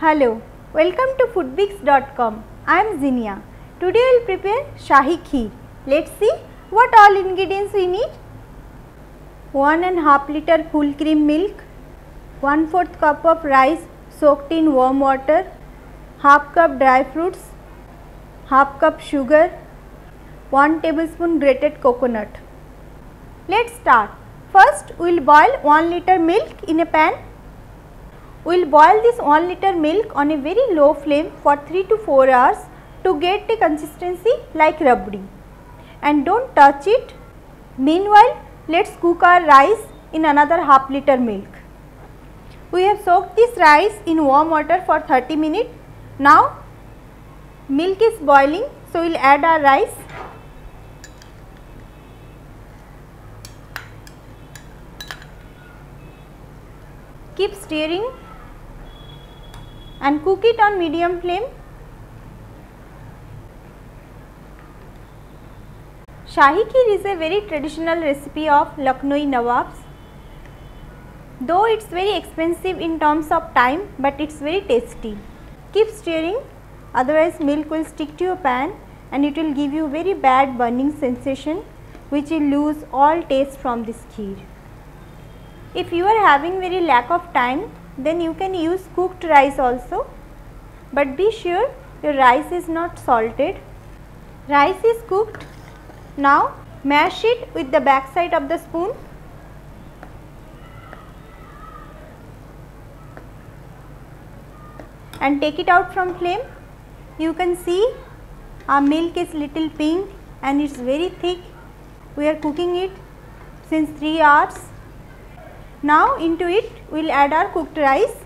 Hello, welcome to foodbix.com. I am Zinia. Today we will prepare Shahi Kheer. Let's see what all ingredients we need. 1 and half liter full cream milk, 1 4th cup of rice soaked in warm water, half cup dry fruits, half cup sugar, 1 tablespoon grated coconut. Let's start. First we will boil 1 liter milk in a pan we will boil this 1 liter milk on a very low flame for 3 to 4 hours to get a consistency like rabdi and do not touch it. Meanwhile, let us cook our rice in another half liter milk. We have soaked this rice in warm water for 30 minutes. Now, milk is boiling so we will add our rice keep stirring and cook it on medium flame. Shahi Kheer is a very traditional recipe of Lucknowi Nawabs. Though it is very expensive in terms of time but it is very tasty. Keep stirring otherwise milk will stick to your pan and it will give you very bad burning sensation which will lose all taste from this kheer. If you are having very lack of time then you can use cooked rice also but be sure your rice is not salted. Rice is cooked. Now mash it with the back side of the spoon. and take it out from flame. You can see our milk is little pink and it is very thick. We are cooking it since 3 hours. Now into it we will add our cooked rice.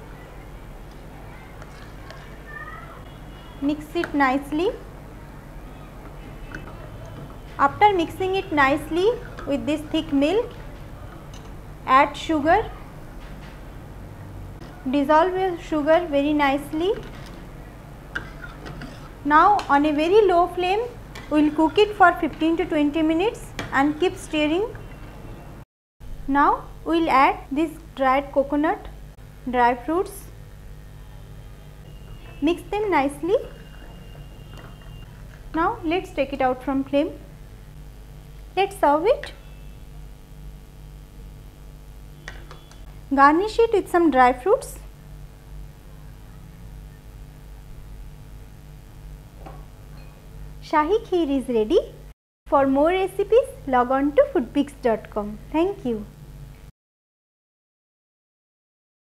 Mix it nicely. After mixing it nicely with this thick milk, add sugar. Dissolve your sugar very nicely. Now on a very low flame, we will cook it for 15 to 20 minutes and keep stirring now we will add this dried coconut, dry fruits, mix them nicely. Now let us take it out from flame. Let us serve it. Garnish it with some dry fruits. Shahi kheer is ready. For more recipes, log on to foodbix.com. Thank you.